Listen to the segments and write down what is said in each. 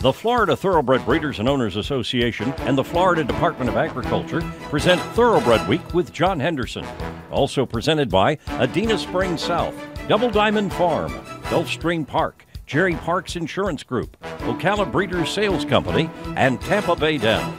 The Florida Thoroughbred Breeders and Owners Association and the Florida Department of Agriculture present Thoroughbred Week with John Henderson. Also presented by Adena Springs South, Double Diamond Farm, Gulfstream Park, Jerry Parks Insurance Group, Ocala Breeders Sales Company, and Tampa Bay Downs.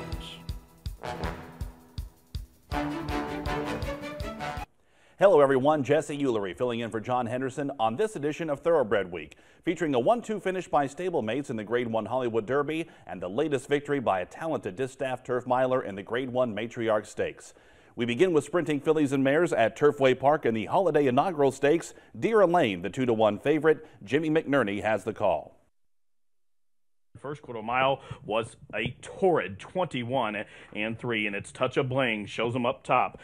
Hello everyone, Jesse Eulery filling in for John Henderson on this edition of Thoroughbred Week, featuring a 1-2 finish by stablemates in the Grade 1 Hollywood Derby and the latest victory by a talented distaff turf miler in the Grade 1 Matriarch Stakes. We begin with sprinting fillies and mares at Turfway Park in the Holiday Inaugural Stakes. Deer Lane, the 2-1 favorite. Jimmy McNerney has the call. First quarter mile was a torrid 21 and 3, and its touch of bling shows them up top.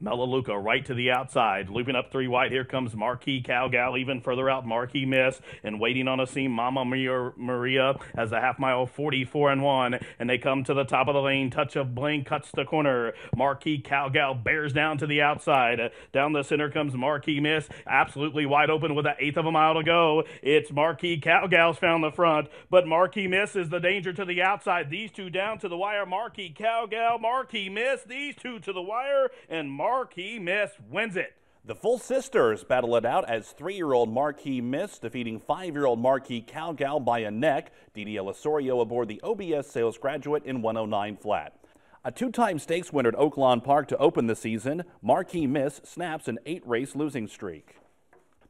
Melaleuca right to the outside, looping up three wide. Here comes Marquee Cowgal, even further out. Marquee Miss and waiting on a seam. Mama Maria as a half mile 44 and one, and they come to the top of the lane. Touch of Bling cuts the corner. Marquee Cowgal bears down to the outside. Down the center comes Marquee Miss, absolutely wide open with an eighth of a mile to go. It's Marquee Cowgal's found the front, but Marquee Miss is the danger to the outside. These two down to the wire. Marquee Cowgal, Marquee Miss, these two to the wire, and Marquee Miss wins it. The full sisters battle it out as three-year-old Marquee Miss defeating five-year-old Marquee Cowgal by a neck. Didiel Osorio aboard the OBS sales graduate in 109 flat. A two-time stakes winner at Oaklawn Park to open the season, Marquee Miss snaps an eight-race losing streak.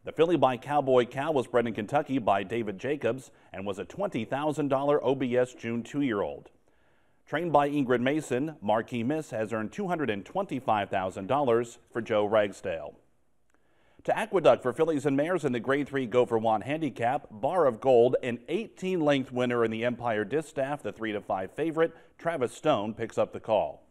The filly by Cowboy Cal was bred in Kentucky by David Jacobs and was a $20,000 OBS June two-year-old. Trained by Ingrid Mason, Marquee Miss has earned $225,000 for Joe Ragsdale. To Aqueduct for fillies and mares in the Grade 3 Go for Wand Handicap, Bar of Gold, an 18-length winner in the Empire Distaff, the 3-5 favorite, Travis Stone picks up the call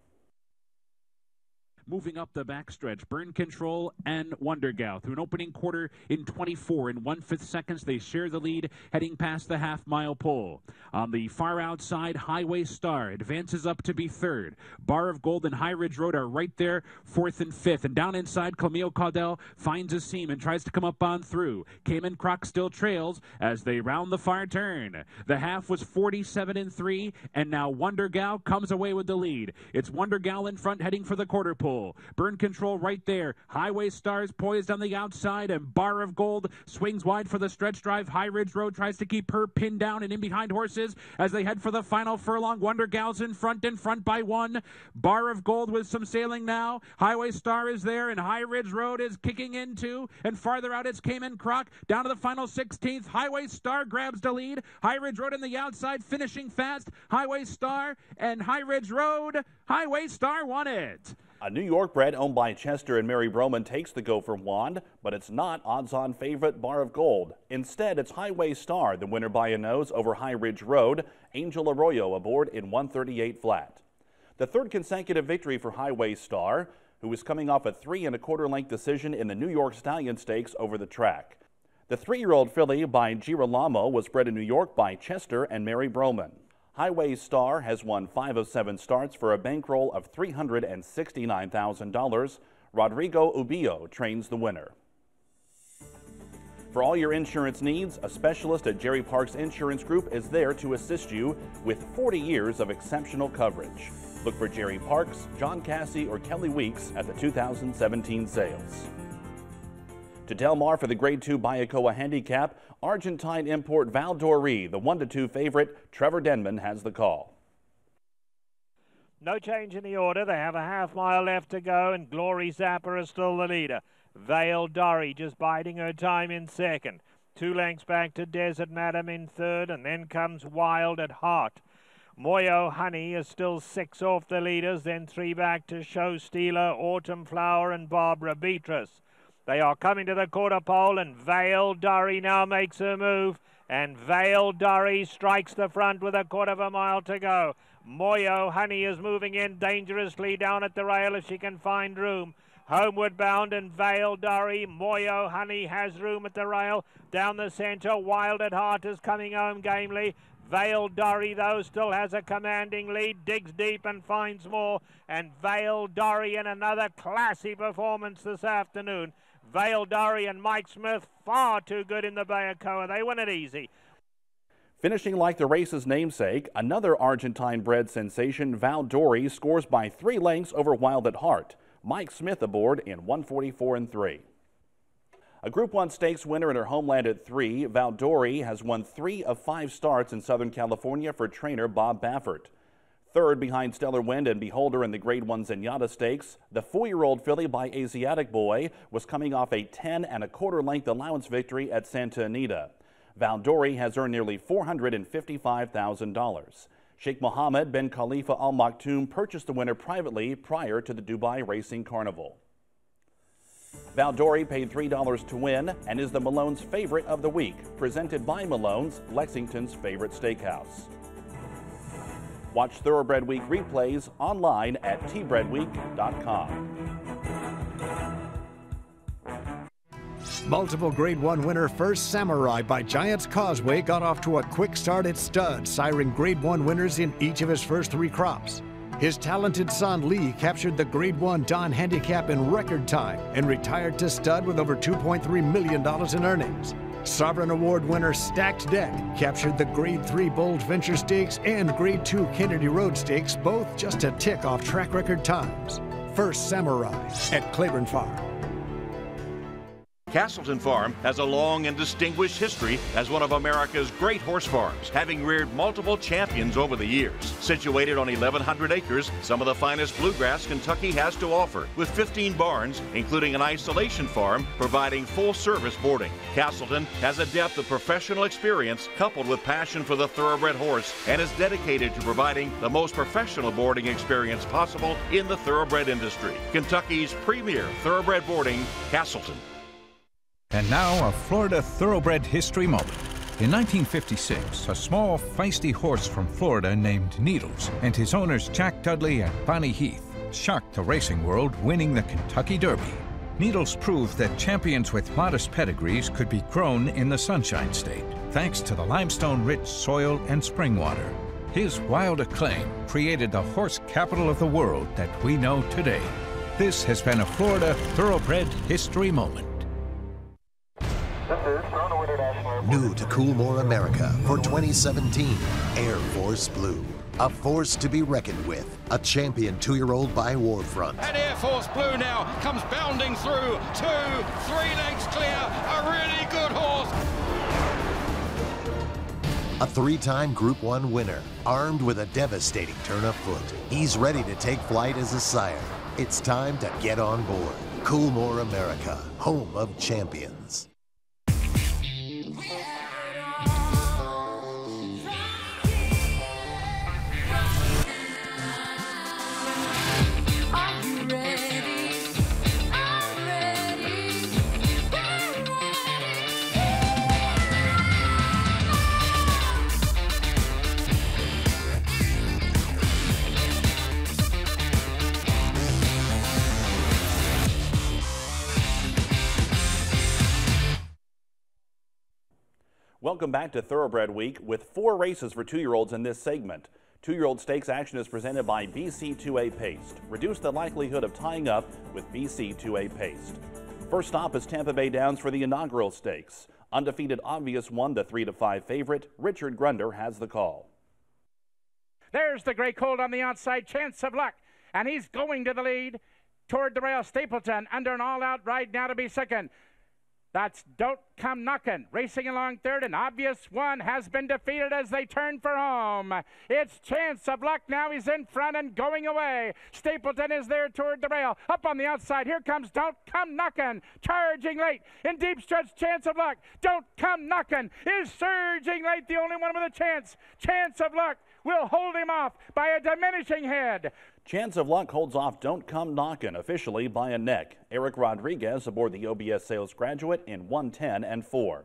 moving up the backstretch. Burn Control and Wonder Gal through an opening quarter in 24 and one fifth seconds. They share the lead heading past the half mile pole. On the far outside, Highway Star advances up to be third. Bar of Gold and High Ridge Road are right there, fourth and fifth. And down inside, Camille Caudell finds a seam and tries to come up on through. Cayman Croc still trails as they round the far turn. The half was 47 and 3, and now Wonder Gal comes away with the lead. It's Wonder Gal in front heading for the quarter pole. Burn control right there. Highway Stars poised on the outside, and Bar of Gold swings wide for the stretch drive. High Ridge Road tries to keep her pinned down and in behind horses as they head for the final furlong. Wonder Gals in front, in front by one. Bar of Gold with some sailing now. Highway Star is there, and High Ridge Road is kicking into, and farther out it's Cayman Croc down to the final 16th. Highway Star grabs the lead. High Ridge Road in the outside, finishing fast. Highway Star and High Ridge Road. Highway Star won it. A New York bred owned by Chester and Mary Broman takes the Go for Wand, but it's not odds-on favorite Bar of Gold. Instead, it's Highway Star, the winner by a nose over High Ridge Road. Angel Arroyo aboard in 138 flat. The third consecutive victory for Highway Star, who is coming off a three and a quarter length decision in the New York Stallion Stakes over the track. The three-year-old filly by Girolamo was bred in New York by Chester and Mary Broman. Highway Star has won five of seven starts for a bankroll of $369,000. Rodrigo Ubillo trains the winner. For all your insurance needs, a specialist at Jerry Parks Insurance Group is there to assist you with 40 years of exceptional coverage. Look for Jerry Parks, John Cassie, or Kelly Weeks at the 2017 sales. To Del Mar for the Grade 2 Bayakoa Handicap, Argentine import Vale Dori, the 1 to 2 favorite. Trevor Denman has the call. No change in the order. They have a half mile left to go, and Glory Zapper is still the leader. Vale Dori just biding her time in second. Two lengths back to Desert Madam in third, and then comes Wild at Heart. Moyo Honey is still six off the leaders, then three back to Show Stealer, Autumn Flower, and Barbara Beatrice. They are coming to the quarter pole, and Vale Dori now makes her move. And Vale Dori strikes the front with a quarter of a mile to go. Moyo Honey is moving in dangerously down at the rail if she can find room. Homeward bound and Vale Dori. Moyo Honey has room at the rail. Down the centre, Wild at Heart is coming home gamely. Vale Dori, though, still has a commanding lead, digs deep and finds more. And Vale Dori in another classy performance this afternoon. Vale Dori and Mike Smith far too good in the Bayakoa. They win it easy. Finishing like the race's namesake, another Argentine-bred sensation, Vale Dori, scores by three lengths over Wild at Heart. Mike Smith aboard in 144 and 3. A Group 1 Stakes winner in her homeland at 3, Vale Dori has won three of five starts in Southern California for trainer Bob Baffert. Third behind Stellar Wind and Beholder in the Grade 1 Zenyatta Stakes, the four-year-old filly by Asiatic Boy was coming off a 10 and a quarter length allowance victory at Santa Anita. Vale Dori has earned nearly $455,000. Sheikh Mohammed bin Khalifa Al Maktoum purchased the winner privately prior to the Dubai Racing Carnival. Vale Dori paid $3 to win and is the Malone's favorite of the week, presented by Malone's, Lexington's favorite steakhouse. Watch Thoroughbred Week replays online at tbredweek.com. Multiple Grade 1 winner First Samurai by Giants Causeway got off to a quick start at stud, siring Grade 1 winners in each of his first three crops. His talented son Lea captured the Grade 1 Donn Handicap in record time and retired to stud with over $2.3 million in earnings. Sovereign Award winner Stacked Deck captured the Grade 3 Bold Venture Stakes and Grade 2 Kennedy Road Stakes, both just a tick off track record times. First Samurai at Claiborne Farm. Castleton Farm has a long and distinguished history as one of America's great horse farms, having reared multiple champions over the years. Situated on 1,100 acres, some of the finest bluegrass Kentucky has to offer, with 15 barns, including an isolation farm, providing full service boarding. Castleton has a depth of professional experience coupled with passion for the thoroughbred horse and is dedicated to providing the most professional boarding experience possible in the thoroughbred industry. Kentucky's premier thoroughbred boarding, Castleton. And now, a Florida thoroughbred history moment. In 1956, a small, feisty horse from Florida named Needles and his owners Jack Dudley and Bonnie Heath shocked the racing world, winning the Kentucky Derby. Needles proved that champions with modest pedigrees could be grown in the Sunshine State, thanks to the limestone-rich soil and spring water. His wild acclaim created the horse capital of the world that we know today. This has been a Florida Thoroughbred History Moment. New to Coolmore America for 2017, Air Force Blue. A force to be reckoned with. A champion two-year-old by Warfront. And Air Force Blue now comes bounding through. Two, three lengths clear. A really good horse. A three-time Group 1 winner, armed with a devastating turn of foot. He's ready to take flight as a sire. It's time to get on board. Coolmore America, home of champions. Welcome back to Thoroughbred Week with four races for two-year-olds in this segment. Two-year-old stakes action is presented by BC2A Paste. Reduce the likelihood of tying up with BC2A Paste. First stop is Tampa Bay Downs for the inaugural stakes. Undefeated Obvious One the 3 to 5 favorite. Richard Grunder has the call. There's the Gray Colt on the outside. Chance of luck. And he's going to the lead toward the rail. Stapleton under an all-out ride now to be second. That's Don't Come Knockin'. Racing along third, and Obvious One has been defeated as they turn for home. It's Chance of Luck. Now he's in front and going away. Stapleton is there toward the rail. Up on the outside, here comes Don't Come Knockin'. Charging late. In deep stretch, Chance of Luck. Don't Come Knockin' is surging late. The only one with a chance. Chance of Luck will hold him off by a diminishing head. Chance of Luck holds off Don't Come Knockin' officially by a neck. Eric Rodriguez aboard the OBS Sales Graduate in 110 and 4.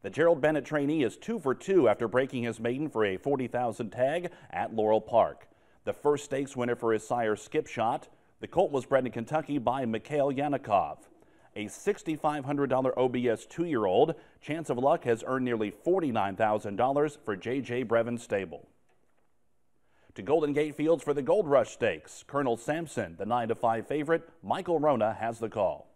The Gerald Bennett trainee is 2 for 2 after breaking his maiden for a 40,000 tag at Laurel Park. The first stakes winner for his sire Skip Shot. The colt was bred in Kentucky by Mikhail Yanikov. A $6,500 OBS two-year-old, Chance of Luck has earned nearly $49,000 for J.J. Brevin Stable to Golden Gate Fields for the Gold Rush Stakes. Colonel Samsen, the 9 to 5 favorite, Michael Wrona has the call.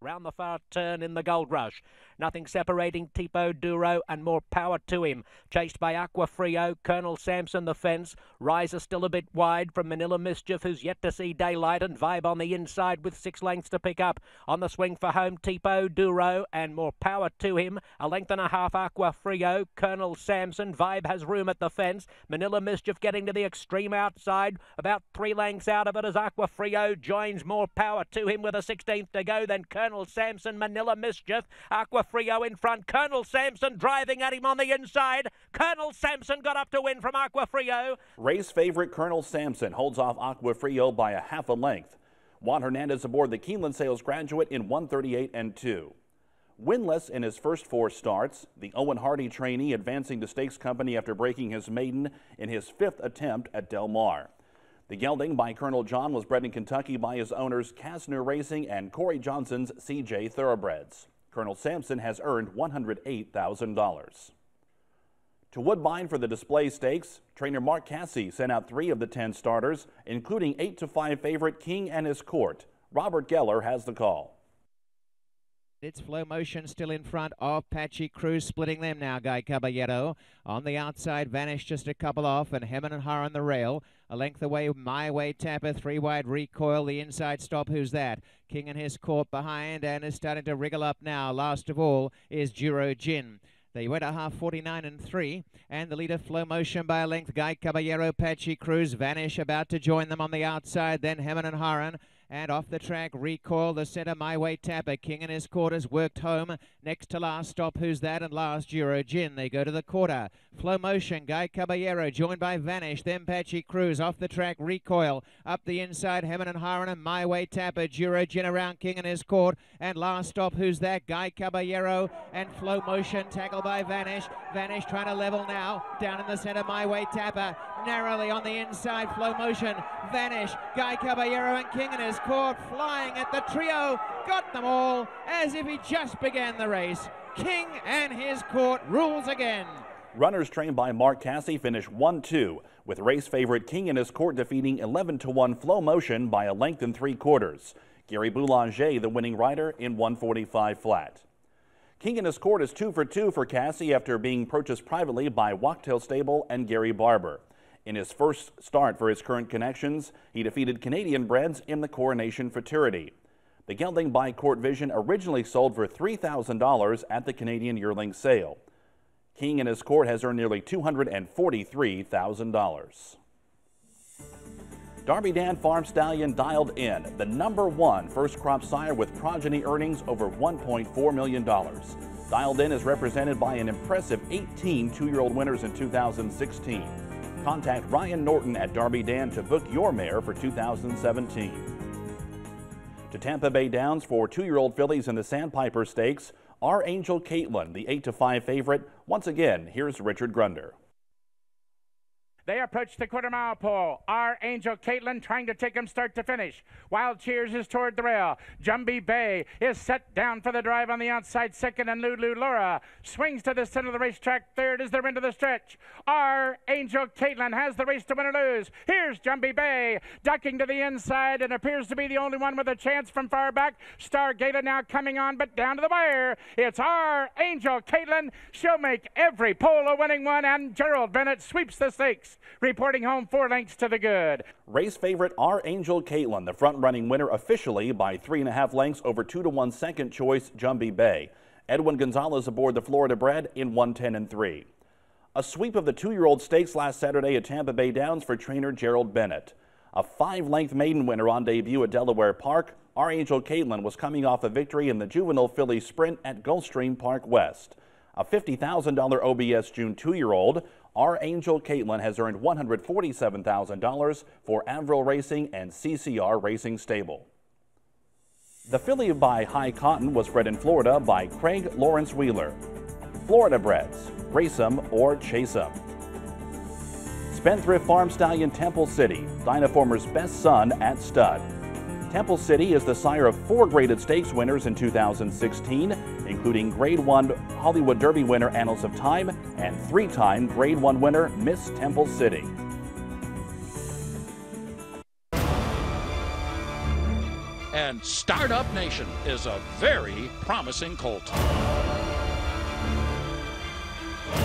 Round the far turn in the Gold Rush. Nothing separating Tipo Duro and more power to him. Chased by Aqua Frio, Colonel Samsen the fence. Riser still a bit wide from Manila Mischief, who's yet to see daylight and vibe on the inside with six lengths to pick up. On the swing for home, Tipo Duro and more power to him. A length and a half Aqua Frio, Colonel Samsen. Vibe has room at the fence. Manila Mischief getting to the extreme outside, about three lengths out of it as Aqua Frio joins more power to him with a 16th to go. Then Colonel Samsen, Manila Mischief, Aqua Frio in front. Colonel Samsen driving at him on the inside. Colonel Samsen got up to win from Aqua Frio. Race favorite Colonel Samsen holds off Aqua Frio by a half a length. Juan Hernandez aboard the Keeneland Sales Graduate in 138 and 2. Winless in his first four starts, the Owen Hardy trainee advancing to Stakes Company after breaking his maiden in his fifth attempt at Del Mar. The gelding by Colonel John was bred in Kentucky by his owners Kastner Racing and Corey Johnson's CJ Thoroughbreds. Colonel Samsen has earned $108,000. To Woodbine for the display stakes, trainer Mark Casse sent out three of the 10 starters, including 8 to 5 favorite King and his court. Robert Geller has the call. It's flow motion still in front of Patchy Cruz, splitting them now. Guy Caballero on the outside, Vanish just a couple off, and Hemen and Har on the rail. A length away, My Way Tapper, three wide recoil. The inside stop, who's that? King and his court behind, and is starting to wriggle up now. Last of all is Juro Jin. They went a half 49 and 3, and the leader flow motion by a length. Guy Caballero, Patchy Cruz, Vanish about to join them on the outside. Then Hemen and Haran and off the track, recoil, the centre, My Way Tapper. King and his quarters worked home. Next to last stop, who's that? And last, Juro Jin. They go to the quarter. Flow motion, Guy Caballero, joined by Vanish. Then Patchy Cruz. Off the track, recoil. Up the inside, Hemen and Haran and My Way Tapper. Juro Jin around King and his court. And last stop, who's that? Guy Caballero. And flow motion, tackled by Vanish. Vanish trying to level now. Down in the centre, My Way Tapper. Narrowly on the inside, flow motion. Vanish, Guy Caballero and King and his court flying at the trio. Got them all as if he just began the race. King and his court rules again. Runners trained by Mark Casse finished 1-2, with race favorite King and his court defeating 11-1 Flow Motion by a length and three quarters. Gary Boulanger, the winning rider, in 145 flat. King and his court is two for two for Casse after being purchased privately by Wachtell Stable and Gary Barber. In his first start for his current connections, he defeated Canadian breds in the Coronation Futurity. The gelding by Court Vision originally sold for $3,000 at the Canadian yearling sale. King and his court has earned nearly $243,000. Darby Dan Farm Stallion dialed in, the number one first crop sire with progeny earnings over $1.4 million. Dialed in is represented by an impressive 18 two-year-old winners in 2016. Contact Ryan Norton at Darby Dan to book your mare for 2017. To Tampa Bay Downs for two-year-old fillies in the Sandpiper Stakes, R Angel Katelyn, the 8 to 5 favorite. Once again, here's Richard Grunder. They approach the quarter mile pole. R Angel Katelyn trying to take him start to finish. Wild Cheers is toward the rail. Jumbie Bay is set down for the drive on the outside. Second and Lulu Laura swings to the center of the racetrack. Third is they're into the stretch. R Angel Katelyn has the race to win or lose. Here's Jumbie Bay ducking to the inside and appears to be the only one with a chance from far back. Star Gala now coming on, but down to the wire. It's R Angel Katelyn. She'll make every pole a winning one, and Gerald Bennett sweeps the stakes reporting home four lengths to the good. Race favorite R Angel Katelyn, the front running winner officially by three and a half lengths over two to one second choice Jumbie Bay. Edwin Gonzalez aboard the Florida bred in 110 and 3. A sweep of the two-year-old stakes last Saturday at Tampa Bay Downs for trainer Gerald Bennett. A five-length maiden winner on debut at Delaware Park, R Angel Katelyn was coming off a victory in the juvenile filly sprint at Gulfstream Park West. A $50,000 OBS June two-year-old, R Angel Katelyn has earned $147,000 for Avril Racing and CCR Racing Stable. The filly by High Cotton was bred in Florida by Craig Lawrence Wheeler. Florida breds, race 'em or chase 'em. Spendthrift Farm Stallion Temple City, Dynaformer's best son at stud. Temple City is the sire of four graded stakes winners in 2016, including Grade 1 Hollywood Derby winner Annals of Time and three-time Grade 1 winner Miss Temple City. And Startup Nation is a very promising colt.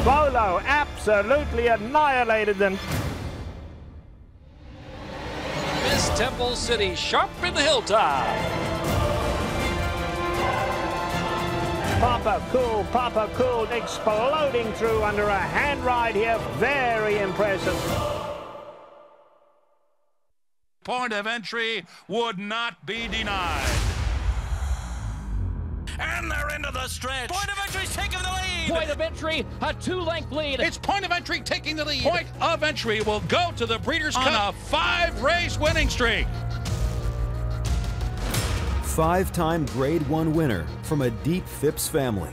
Bolo absolutely annihilated them. Miss Temple City sharp in the hilltop. Papa Cool, Papa Cool exploding through under a hand ride here. Very impressive. Point of entry would not be denied. And they're into the stretch. Point of entry's taking the lead. Point of entry, a two-length lead. It's point of entry taking the lead. Point of entry will go to the Breeders' Cup on a five-race winning streak. Five-time Grade 1 winner from a deep Phipps family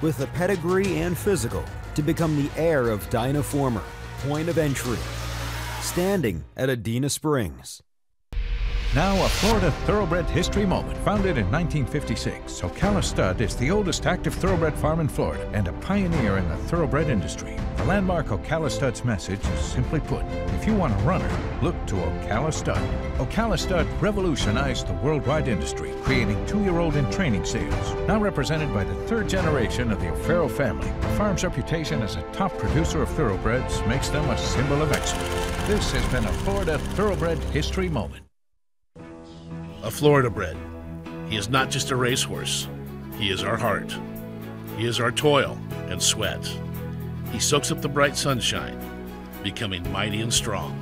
with the pedigree and physical to become the heir of Dynaformer. Point of entry. Standing at Adena Springs. Now, a Florida thoroughbred history moment. Founded in 1956, Ocala Stud is the oldest active thoroughbred farm in Florida and a pioneer in the thoroughbred industry. The landmark Ocala Stud's message is simply put if you want a runner, look to Ocala Stud. Ocala Stud revolutionized the worldwide industry, creating two year old in training sales. Now represented by the third generation of the O'Farrell family, the farm's reputation as a top producer of thoroughbreds makes them a symbol of excellence. This has been a Florida thoroughbred history moment a Florida bred. He is not just a racehorse, he is our heart. He is our toil and sweat. He soaks up the bright sunshine, becoming mighty and strong.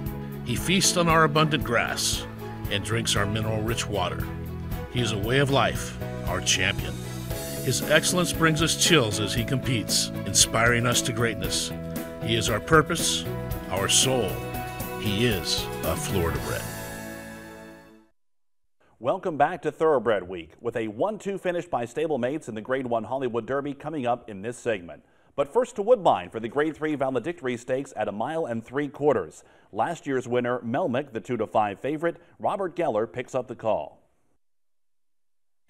He feasts on our abundant grass and drinks our mineral rich water. He is a way of life, our champion. His excellence brings us chills as he competes, inspiring us to greatness. He is our purpose, our soul. He is a Florida bred. Welcome back to Thoroughbred Week with a 1-2 finish by stablemates in the Grade 1 Hollywood Derby coming up in this segment. But first to Woodbine for the Grade 3 Valedictory Stakes at a mile and three quarters. Last year's winner, Melmich, the 2 to 5 favorite, Robert Geller picks up the call.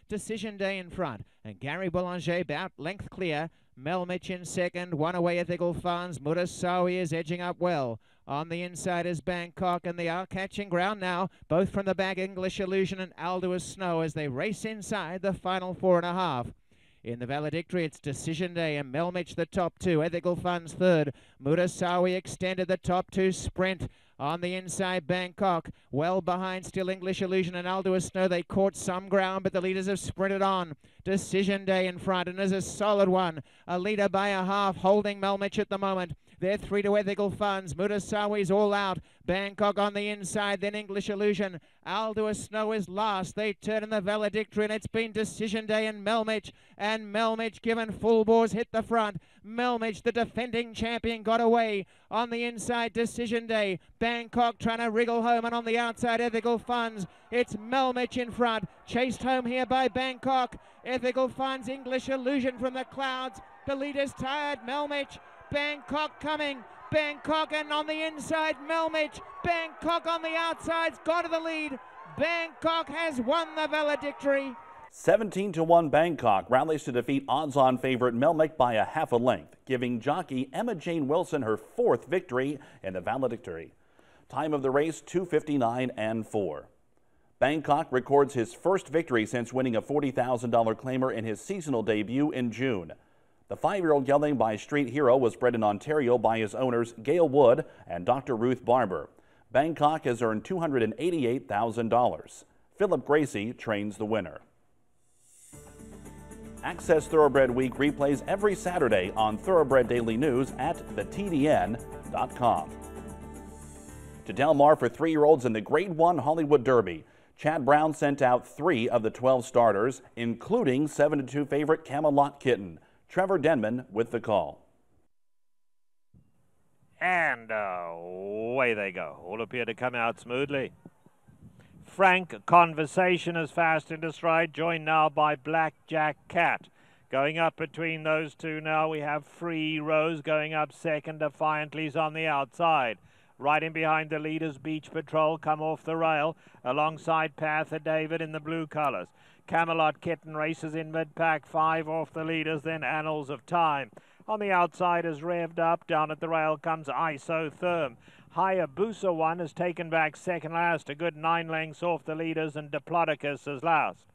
Decision day in front, and Gary Boulanger about length clear. Melmich in second, one away Ethical Funds. Murasawi is edging up well. On the inside is Bangkok, and they are catching ground now, both from the back English Illusion and Aldous Snow as they race inside the final four and a half. In the valedictory, it's Decision Day and Melmich the top two. Ethical Funds third. Murasawi extended the top two sprint. On the inside, Bangkok. Well behind still English Illusion and Aldous Snow. They caught some ground, but the leaders have sprinted on. Decision Day in front, and there's a solid one. A leader by a half, holding Melmich at the moment. They're three to ethical funds. Murasawi's all out. Bangkok on the inside, then English Illusion. Aldous Snow is last. They turn in the valedictory, and it's been decision day in Melmich. And Melmich, given full bores, hit the front. Melmich, the defending champion, got away. On the inside, decision day. Bangkok trying to wriggle home, and on the outside, ethical funds. It's Melmich in front. Chased home here by Bangkok. Ethical funds, English Illusion from the clouds. The leader's tired. Melmich Bangkok coming. Bangkok and on the inside, Melmich. Bangkok on the outside's got to the lead. Bangkok has won the valedictory. 17 to 1 Bangkok rallies to defeat odds-on favorite Melmich by a half a length, giving jockey Emma-Jayne Wilson her fourth victory in the valedictory. Time of the race 259 and 4. Bangkok records his first victory since winning a $40,000 claimer in his seasonal debut in June. The five-year-old gelding by Street Hero was bred in Ontario by his owners Gail Wood and Dr. Ruth Barber. Bangkok has earned $288,000. Philip Gracie trains the winner. Access Thoroughbred Week replays every Saturday on Thoroughbred Daily News at thetdn.com. To Del Mar for three-year-olds in the Grade 1 Hollywood Derby. Chad Brown sent out three of the 12 starters, including 7-2 favorite Camelot Kitten. Trevor Denman with the call. And away they go. All appear to come out smoothly. Frank Conversation is fast into stride, joined now by Blackjack Cat. Going up between those two now, we have Free Rose going up second. Defiantly's on the outside. Right in behind the leaders, Beach Patrol come off the rail alongside Path of David in the blue colours. Camelot Kitten races in mid-pack, five off the leaders, then Annals of Time. On the outside is revved up. Down at the rail comes Isotherm. Hayabusa one has taken back second last, a good nine lengths off the leaders, and Diplodocus is last.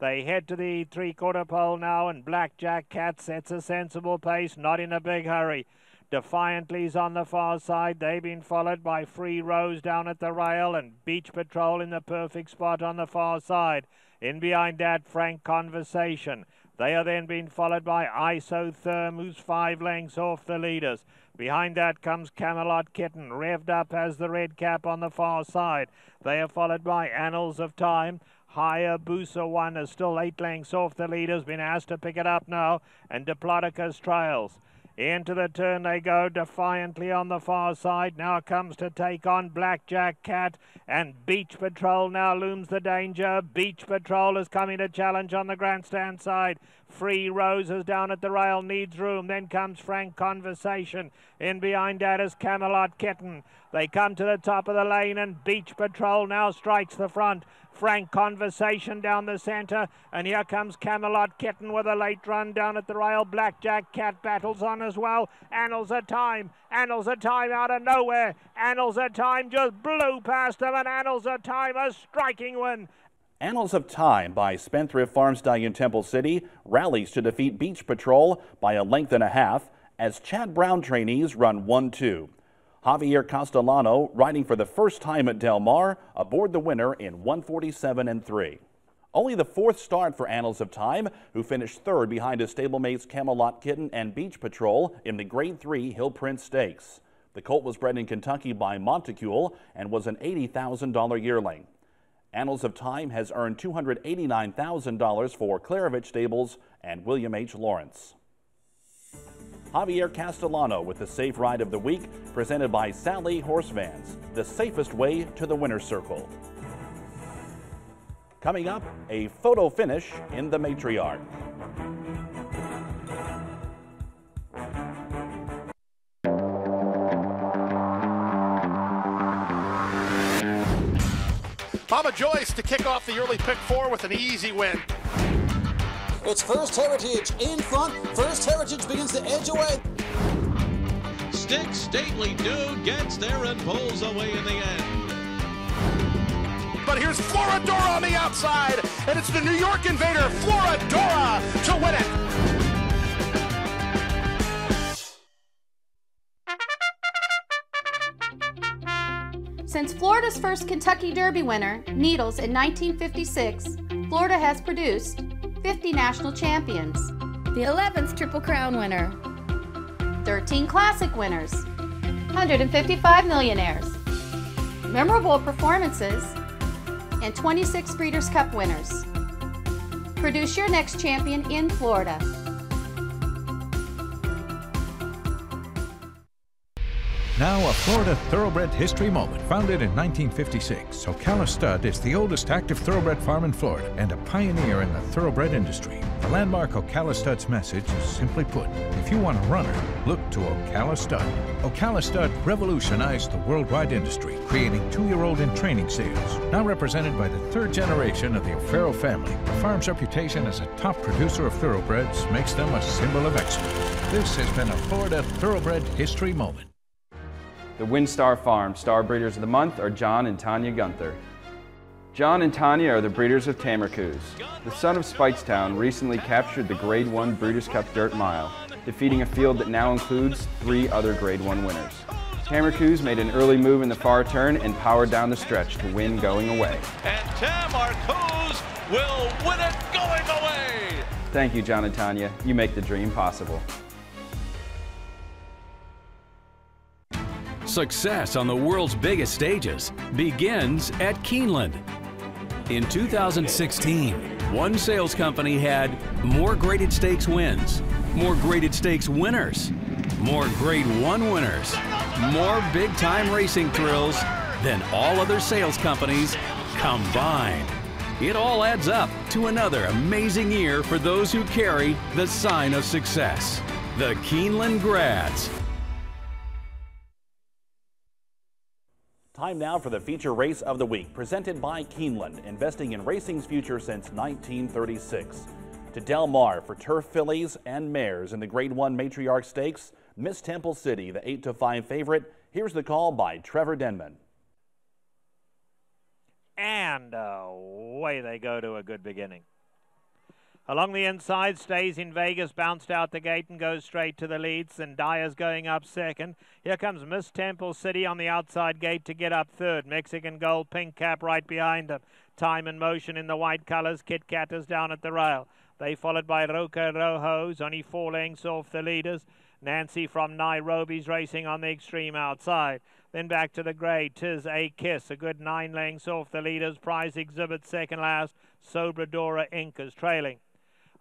They head to the three-quarter pole now, and Blackjack Cat sets a sensible pace, not in a big hurry. Defiantly's on the far side. They've been followed by Free Rose down at the rail and Beach Patrol in the perfect spot on the far side. In behind that, Frank Conversation. They are then being followed by Isotherm, who's five lengths off the leaders. Behind that comes Camelot Kitten, revved up as the red cap on the far side. They are followed by Annals of Time. Hayabusa one is still eight lengths off the leaders, been asked to pick it up now, and Diplodocus trails. Into the turn they go defiantly on the far side. Now comes to take on Blackjack Cat and Beach Patrol now looms the danger. Beach Patrol is coming to challenge on the grandstand side. Free Roses down at the rail needs room. Then comes Frank Conversation. In behind that is Camelot Kitten. They come to the top of the lane and Beach Patrol now strikes the front. Frank Conversation down the centre. And here comes Camelot Kitten with a late run down at the rail. Blackjack Cat battles on as well. Annals of Time. Annals of Time out of nowhere. Annals of Time just blew past them. And Annals of Time a striking win. Annals of Time by Spendthrift Farm Stallion Temple City rallies to defeat Beach Patrol by a length and a half as Chad Brown trainees run 1-2. Javier Castellano, riding for the first time at Del Mar, aboard the winner in 147 and 3. Only the fourth start for Annals of Time, who finished third behind his stablemates Camelot Kitten and Beach Patrol in the Grade 3 Hill Prince Stakes. The colt was bred in Kentucky by Montecule and was an $80,000 yearling. Annals of Time has earned $289,000 for Klaravich Stables and William H. Lawrence. Javier Castellano with the Safe Ride of the Week, presented by Sallee Horse Vans, the safest way to the winner's circle. Coming up, a photo finish in the matriarch. Mama Joyce to kick off the early pick four with an easy win. It's First Heritage in front. First Heritage begins to edge away. Stick Stately Dude gets there and pulls away in the end. But here's Floradora on the outside, and it's the New York Invader, Floradora, to win it. Florida's first Kentucky Derby winner, Needles, in 1956, Florida has produced 50 national champions, the 11th Triple Crown winner, 13 classic winners, 155 millionaires, memorable performances, and 26 Breeders' Cup winners. Produce your next champion in Florida. Now, a Florida thoroughbred history moment. Founded in 1956, Ocala Stud is the oldest active thoroughbred farm in Florida and a pioneer in the thoroughbred industry. The landmark Ocala Stud's message is simply put if you want a runner, look to Ocala Stud. Ocala Stud revolutionized the worldwide industry, creating two year old in training sales. Now represented by the third generation of the O'Farrell family, the farm's reputation as a top producer of thoroughbreds makes them a symbol of excellence. This has been a Florida Thoroughbred History Moment. The WinStar Farm Star Breeders of the Month are John and Tanya Gunther. John and Tanya are the breeders of Tamarkuz. The son of Speightstown recently captured the Grade 1 Breeders' Cup Dirt Mile, defeating a field that now includes three other Grade 1 winners. Tamarkuz made an early move in the far turn and powered down the stretch to win going away. And Tamarkuz will win it going away! Thank you, John and Tanya. You make the dream possible. Success on the world's biggest stages begins at Keeneland. In 2016, one sales company had more graded stakes wins, more graded stakes winners, more grade one winners, more big time racing thrills than all other sales companies combined. It all adds up to another amazing year for those who carry the sign of success. The Keeneland Grads. Time now for the feature race of the week, presented by Keeneland, investing in racing's future since 1936. To Del Mar for turf fillies and mares in the Grade 1 Matriarch Stakes, Miss Temple City, the 8 to 5 favorite. Here's the call by Trevor Denman. And away they go to a good beginning. Along the inside, stays in Vegas, bounced out the gate and goes straight to the leads. And Dyer's going up second. Here comes Miss Temple City on the outside gate to get up third. Mexican Gold, Pink Cap right behind them. Time and motion in the white colours. Kit Kat is down at the rail. They followed by Roca Rojo's, only four lengths off the leaders. Nancy from Nairobi's racing on the extreme outside. Then back to the grey. Tis a kiss. A good nine lengths off the leaders. Prize exhibit second last. Sobradora Inc. is trailing.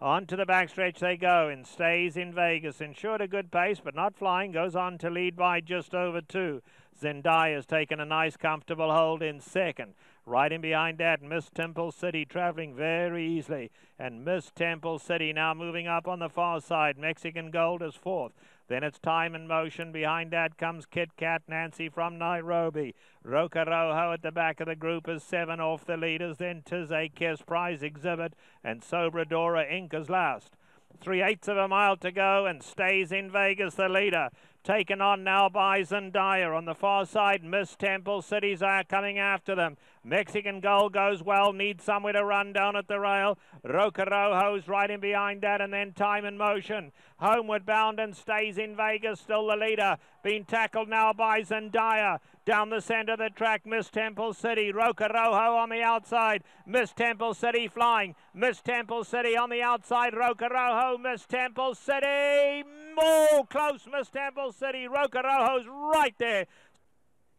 On to the backstretch they go and stays in Vegas. Ensured a good pace, but not flying. Goes on to lead by just over two. Zendaya's taken a nice, comfortable hold in second. Right in behind that, Miss Temple City traveling very easily. And Miss Temple City now moving up on the far side. Mexican Gold is fourth. Then it's time and motion. Behind that comes Kit Kat Nancy from Nairobi. Roca Rojo at the back of the group is seven off the leaders. Then Tis Kiss Prize Exhibit and Sobradora Inc. is last. Three eighths of a mile to go and stays in Vegas the leader. Taken on now by Zendaya. On the far side, Miss Temple Cities are coming after them. Mexican Gold goes well, needs somewhere to run down at the rail. Roca Rojo's right in behind that, and then Time and Motion. Homeward bound and stays in Vegas, still the leader. Being tackled now by Zendaya. Down the centre of the track, Miss Temple City. Roca Rojo on the outside. Miss Temple City flying. Miss Temple City on the outside. Roca Rojo, Miss Temple City. More close, Miss Temple City. Roca Rojo's right there.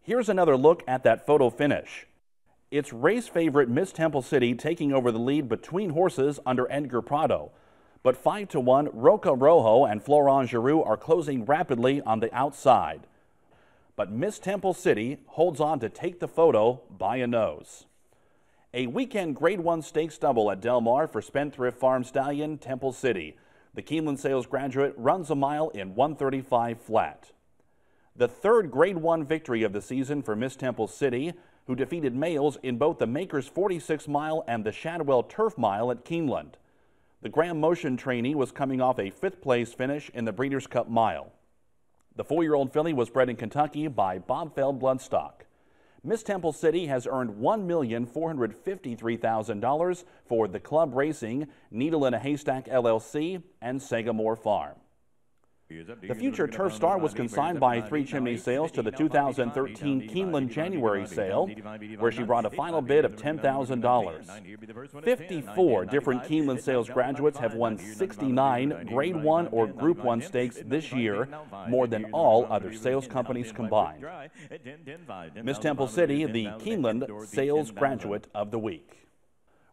Here's another look at that photo finish. It's race favorite Miss Temple City taking over the lead between horses under Edgar Prado. But 5 to 1, Roca Rojo and Florent Geroux are closing rapidly on the outside. But Miss Temple City holds on to take the photo by a nose. A weekend Grade 1 Stakes double at Del Mar for Spendthrift Farm Stallion Temple City. The Keeneland sales graduate runs a mile in 135 flat. The third Grade 1 victory of the season for Miss Temple City, who defeated males in both the Makers 46 mile and the Shadwell Turf Mile at Keeneland. The Graham Motion trainee was coming off a fifth place finish in the Breeders' Cup Mile. The four-year-old filly was bred in Kentucky by Bobfeld Bloodstock. Miss Temple City has earned $1,453,000 for the club racing, Needle in a Haystack LLC, and Sagamore Farm. The future Turf Star was consigned by Three Chimney Sales to the 2013 Keeneland January sale, where she brought a final bid of $10,000. 54 different Keeneland Sales graduates have won 69 Grade 1 or Group 1 stakes this year, more than all other sales companies combined. Miss Temple City, the Keeneland Sales Graduate of the Week.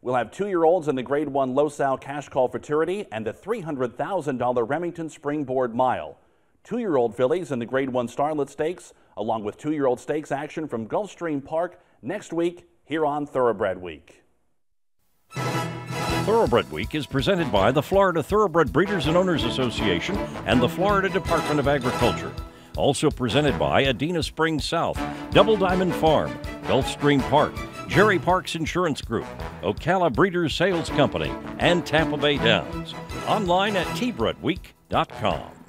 We'll have two-year-olds in the Grade 1 Losal Cash Call Futurity and the $300,000 Remington Springboard Mile. Two-year-old fillies in the Grade 1 Starlet Stakes, along with two-year-old stakes action from Gulfstream Park next week here on Thoroughbred Week. Thoroughbred Week is presented by the Florida Thoroughbred Breeders and Owners Association and the Florida Department of Agriculture. Also presented by Adena Springs South, Double Diamond Farm, Gulfstream Park, Jerry Parks Insurance Group, Ocala Breeders Sales Company, and Tampa Bay Downs. Online at tbredweek.com.